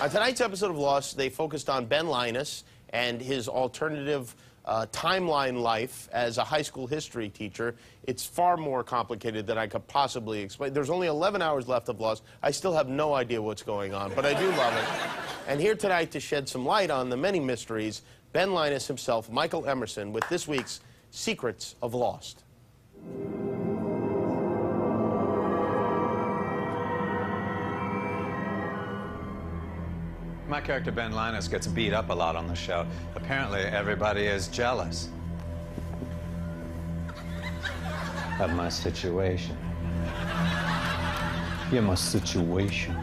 On tonight's episode of Lost, they focused on Ben Linus and his alternative uh, timeline life as a high school history teacher. It's far more complicated than I could possibly explain. There's only 11 hours left of Lost. I still have no idea what's going on, but I do love it. And here tonight to shed some light on the many mysteries, Ben Linus himself, Michael Emerson, with this week's Secrets of Lost. My character, Ben Linus, gets beat up a lot on the show. Apparently, everybody is jealous of my situation. Yeah, my situation.